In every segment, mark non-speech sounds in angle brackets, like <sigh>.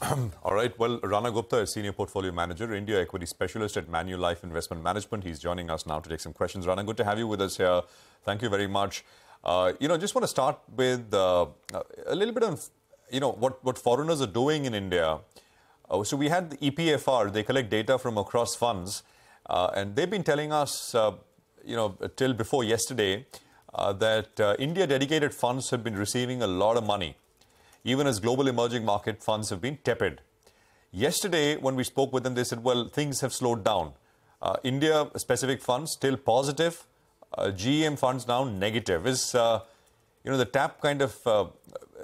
<clears throat> All right. Well, Rana Gupta is Senior Portfolio Manager, India Equity Specialist at Manulife Investment Management. He's joining us now to take some questions. Rana, good to have you with us here. Thank you very much. Uh, you know, just want to start with uh, a little bit on, you know, what, what foreigners are doing in India. Uh, so we had the EPFR, they collect data from across funds, uh, and they've been telling us, uh, you know, till before yesterday, uh, that India dedicated funds have been receiving a lot of money even as global emerging market funds have been tepid. Yesterday, when we spoke with them, they said, well, things have slowed down. Uh, India specific funds still positive, uh, GEM funds now negative. Is uh, you know the tap kind of uh,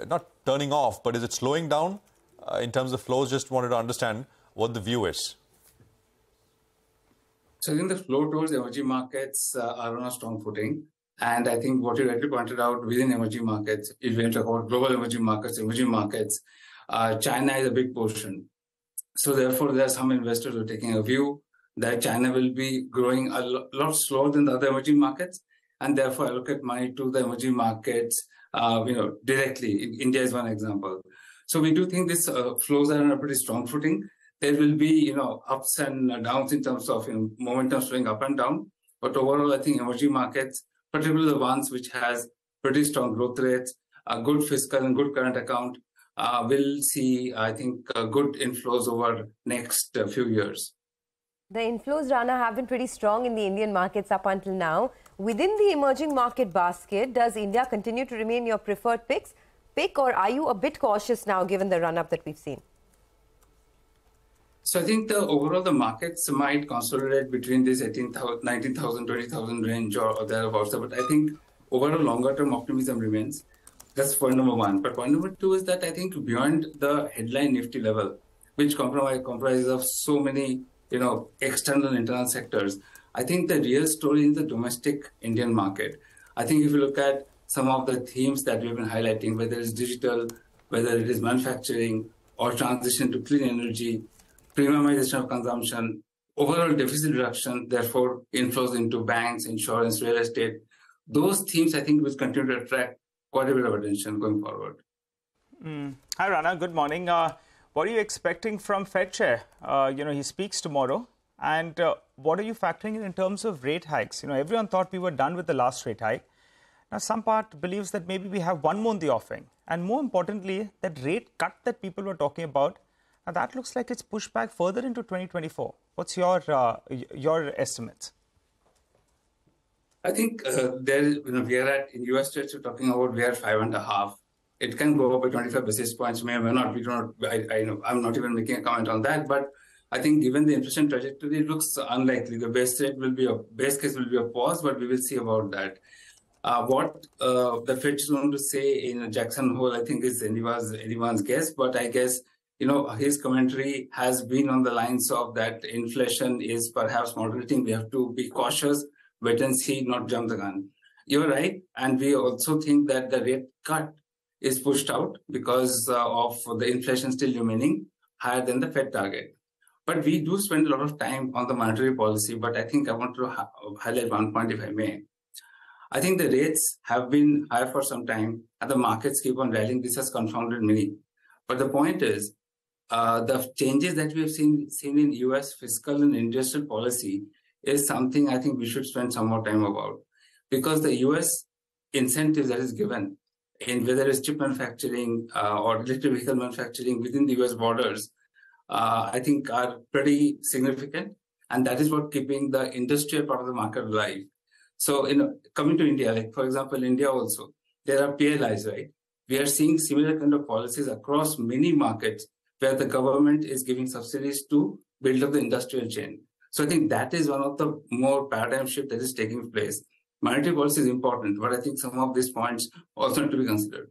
not turning off, but is it slowing down uh, in terms of flows? Just wanted to understand what the view is. So I think the flow towards emerging markets uh, are on a strong footing. And I think what you rightly pointed out within emerging markets, if we talk about global emerging markets, emerging markets, uh, China is a big portion. So therefore, there are some investors who are taking a view that China will be growing a lot slower than the other emerging markets, and therefore allocate money to the emerging markets, uh, you know, directly. India is one example. So we do think this uh, flows are on a pretty strong footing. There will be, you know, ups and downs in terms of you know, momentum swing up and down. But overall, I think emerging markets particularly the ones which has pretty strong growth rates, a good fiscal and good current account, uh, will see, I think, uh, good inflows over next uh, few years. The inflows, Rana, have been pretty strong in the Indian markets up until now. Within the emerging market basket, does India continue to remain your preferred picks, pick, or are you a bit cautious now given the run-up that we've seen? So I think the overall the markets might consolidate between this 18,000, 19,000, 20,000 range or, thereabouts. But I think overall longer term optimism remains. That's point number one. But point number two is that I think beyond the headline Nifty level, which comprises of so many, you know, external and internal sectors, I think the real story is the domestic Indian market. I think if you look at some of the themes that we've been highlighting, whether it's digital, whether it is manufacturing or transition to clean energy, premiumization of consumption, overall deficit reduction, therefore inflows into banks, insurance, real estate. Those themes, I think, will continue to attract quite a bit of attention going forward. Mm. Hi, Rana. Good morning. Uh, what are you expecting from Fed Chair? Uh, you know, he speaks tomorrow. And uh, what are you factoring in in terms of rate hikes? You know, everyone thought we were done with the last rate hike. Now, some part believes that maybe we have one more in the offing. And more importantly, that rate cut that people were talking about now that looks like it's pushed back further into 2024. What's your uh, your estimates? I think uh, there, you know, we are at in US states. We're talking about we are five and a half. It can go up by 25 basis points, may or may not. We don't. I, I know I'm not even making a comment on that, but I think given the inflation trajectory, it looks unlikely. The base rate will be a base case will be a pause, but we will see about that. Uh, what uh, the Fed is going to say in Jackson Hole, I think, is anyone's anyone's guess. But I guess you know, his commentary has been on the lines of that inflation is perhaps moderating. We have to be cautious, wait and see, not jump the gun. You're right. And we also think that the rate cut is pushed out because uh, of the inflation still remaining higher than the Fed target. But we do spend a lot of time on the monetary policy. But I think I want to ha- highlight one point, if I may. I think the rates have been high for some time, and the markets keep on rallying. This has confounded many. But the point is, the changes that we have seen seen in U.S. fiscal and industrial policy is something I think we should spend some more time about, because the U.S. incentives that is given in whether it's chip manufacturing uh, or electric vehicle manufacturing within the U.S. borders, uh, I think are pretty significant, and that is what keeping the industrial part of the market alive. So, in coming to India, like for example, India also there are PLIs, right? We are seeing similar kind of policies across many markets where the government is giving subsidies to build up the industrial chain. So I think that is one of the more paradigm shift that is taking place. Monetary policy is important, but I think some of these points also need to be considered.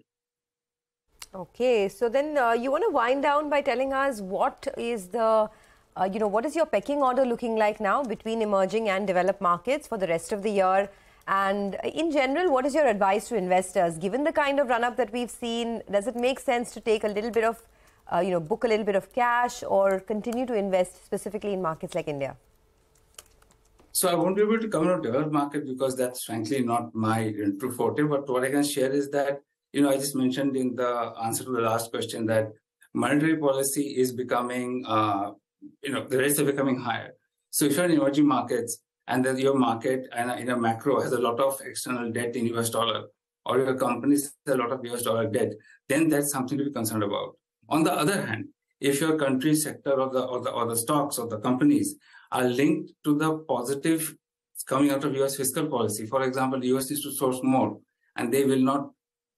Okay, so then uh, you want to wind down by telling us what is the, uh, you know, what is your pecking order looking like now between emerging and developed markets for the rest of the year? And in general, what is your advice to investors? Given the kind of run up that we've seen, does it make sense to take a little bit of uh, you know, book a little bit of cash or continue to invest specifically in markets like India? So I won't be able to comment on developed market because that's frankly not my true forte. But what I can share is that, you know, I just mentioned in the answer to the last question that monetary policy is becoming, uh, you know, the rates are becoming higher. So if you're in emerging markets and then your market and in a macro has a lot of external debt in US dollar, or your company has a lot of US dollar debt, then that's something to be concerned about. On the other hand, if your country sector or the or the or the stocks or the companies are linked to the positive coming out of US fiscal policy, for example, the US is to source more, and they will not,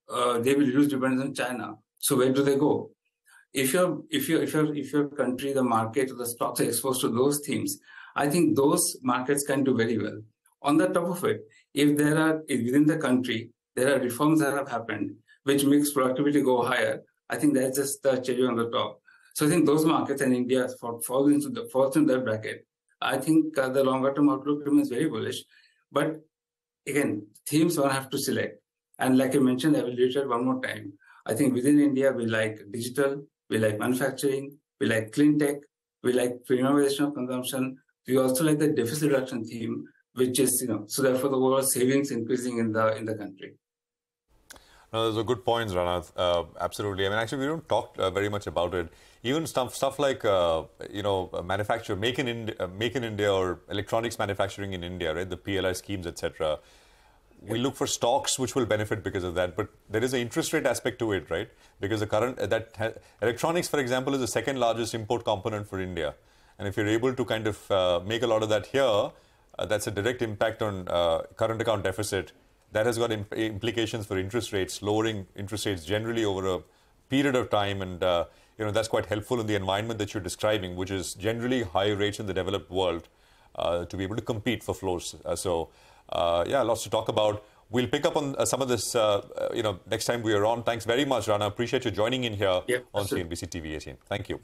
uh, they will reduce dependence on China. So where do they go? If your if your if your if your country, the market, or the stocks are exposed to those themes, I think those markets can do very well. On the top of it, if there are within the country there are reforms that have happened which makes productivity go higher, I think that's just the cherry on the top. So I think those markets in India fall into the falls in that bracket. I think uh, the longer term outlook remains very bullish. But again, themes one have to select. And like I mentioned, I will reiterate one more time. I think within India, we like digital, we like manufacturing, we like clean tech, we like premiumization of consumption. We also like the deficit reduction theme, which is, you know, so therefore the overall savings increasing in the in the country. No, those are good points, Rana. Uh, absolutely. I mean, actually, we don't talk uh, very much about it. Even stuff stuff like uh, you know, manufacture, make in India, uh, make in India, or electronics manufacturing in India, right? The PLI schemes, etc. We look for stocks which will benefit because of that, but there is an interest rate aspect to it, right? Because the current uh, that electronics, for example, is the second largest import component for India, and if you're able to kind of uh, make a lot of that here, that's a direct impact on current account deficit that has got imp implications for interest rates, lowering interest rates generally over a period of time, and uh, you know that's quite helpful in the environment that you're describing, which is generally high rates in the developed world uh, to be able to compete for flows. Uh, so, uh, yeah, lots to talk about. We'll pick up on uh, some of this, uh, you know, next time we are on. Thanks very much, Rana. Appreciate you joining in here yeah, on CNBC TV 18. Thank you.